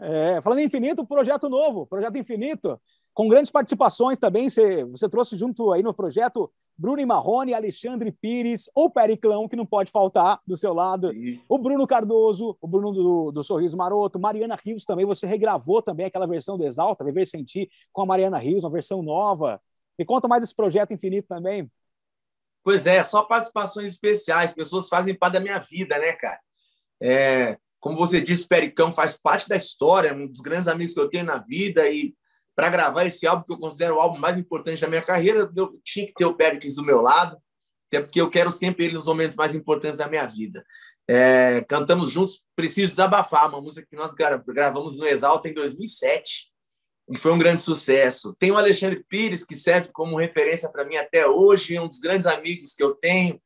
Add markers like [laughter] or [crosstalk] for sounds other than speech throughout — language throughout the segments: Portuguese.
É, falando em infinito, projeto novo, projeto infinito, com grandes participações também. Você, você trouxe junto aí no projeto Bruno Marrone, Alexandre Pires, o Periclão, que não pode faltar do seu lado, Sim. o Bruno Cardoso, o Bruno do, do, Sorriso Maroto, Mariana Rios também. Você regravou também aquela versão do Exalta, Viver Sentir, com a Mariana Rios, uma versão nova. Me conta mais desse projeto infinito também. Pois é, só participações especiais, pessoas fazem parte da minha vida, né, cara? É, como você disse, Pericão faz parte da história, um dos grandes amigos que eu tenho na vida e para gravar esse álbum que eu considero o álbum mais importante da minha carreira, eu tinha que ter o Pericles do meu lado, até porque eu quero sempre ele nos momentos mais importantes da minha vida. É, cantamos juntos Preciso Desabafar, uma música que nós gravamos no Exalta em 2007, e foi um grande sucesso. Tem o Alexandre Pires, que serve como referência para mim até hoje, é um dos grandes amigos que eu tenho.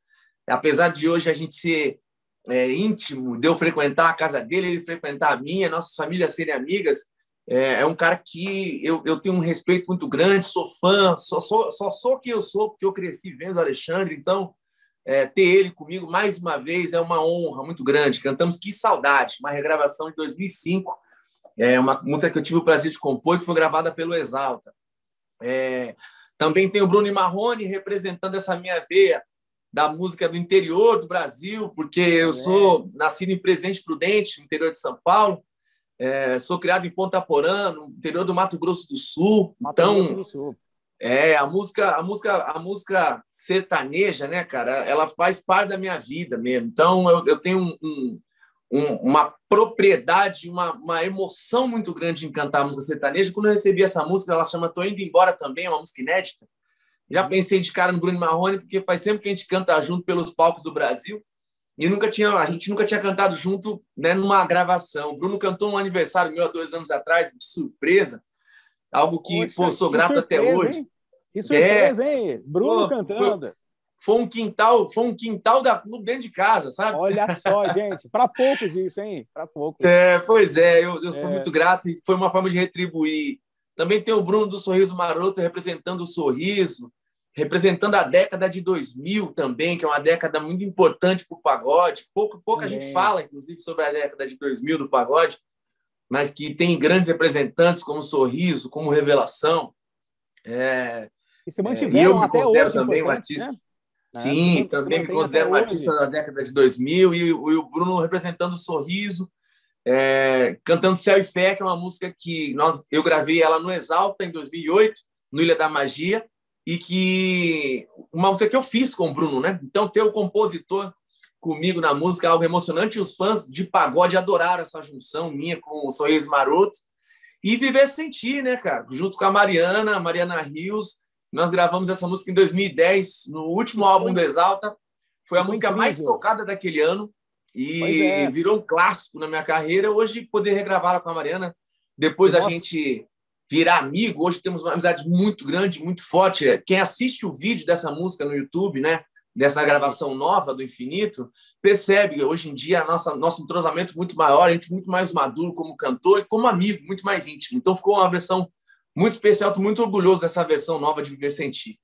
Apesar de hoje a gente ser é, íntimo, de eu frequentar a casa dele, ele frequentar a minha, nossas famílias serem amigas, é, é um cara que eu, eu tenho um respeito muito grande, sou fã, só sou, só sou quem eu sou, porque eu cresci vendo o Alexandre, então é, ter ele comigo mais uma vez é uma honra muito grande. Cantamos Que Saudade, uma regravação de 2005, é uma música que eu tive o prazer de compor, que foi gravada pelo Exalta. É, também tem o Bruno Marrone representando essa minha veia da música do interior do Brasil, porque eu é. sou nascido em Presidente Prudente, interior de São Paulo. É, sou criado em Ponta Porã, no interior do Mato Grosso do Sul. Mato então, Grosso do Sul. é a música, a música, a música sertaneja, né, cara? Ela faz parte da minha vida mesmo. Então, eu, eu tenho um, um, uma propriedade, uma, uma emoção muito grande em cantar a música sertaneja. Quando eu recebi essa música, ela chama Tô Indo Embora também, é uma música inédita. Já pensei de cara no Bruno Marrone, porque faz tempo que a gente canta junto pelos palcos do Brasil e nunca tinha, a gente nunca tinha cantado junto né, numa gravação. O Bruno cantou um aniversário meu há dois anos atrás, de surpresa, algo que Poxa, pô, sou grato surpresa, até hoje. Hein? Que surpresa, é, hein? Bruno pô, cantando. Foi, foi, um quintal, foi um quintal da clube dentro de casa, sabe? Olha só, [laughs] gente, para poucos isso, hein? Para poucos. É, pois é, eu, eu sou é. muito grato e foi uma forma de retribuir. Também tem o Bruno do Sorriso Maroto representando o sorriso representando a década de 2000 também, que é uma década muito importante para o pagode. Pouco, pouca gente fala, inclusive, sobre a década de 2000 do pagode, mas que tem grandes representantes como Sorriso, como Revelação. É, e se mantiveram é, eu me considero também um artista. Né? Sim, é, também me considero um artista da década de 2000 e, e o Bruno representando o Sorriso. É, cantando Céu e Fé, que é uma música que nós, eu gravei ela no Exalta em 2008, no Ilha da Magia, e que uma música que eu fiz com o Bruno, né? Então ter o compositor comigo na música é algo emocionante e os fãs de pagode adoraram essa junção minha com o Sorriso Maroto e Viver Sentir, né, cara? Junto com a Mariana, a Mariana Rios, nós gravamos essa música em 2010, no último álbum do Exalta. Foi a música mais tocada daquele ano e é. virou um clássico na minha carreira. Hoje poder regravá-la com a Mariana, depois Nossa. a gente virar amigo. Hoje temos uma amizade muito grande, muito forte. Quem assiste o vídeo dessa música no YouTube, né? Dessa gravação nova do Infinito, percebe hoje em dia nossa, nosso entrosamento muito maior, a gente muito mais maduro como cantor e como amigo, muito mais íntimo. Então ficou uma versão muito especial, estou muito orgulhoso dessa versão nova de Viver Sentir.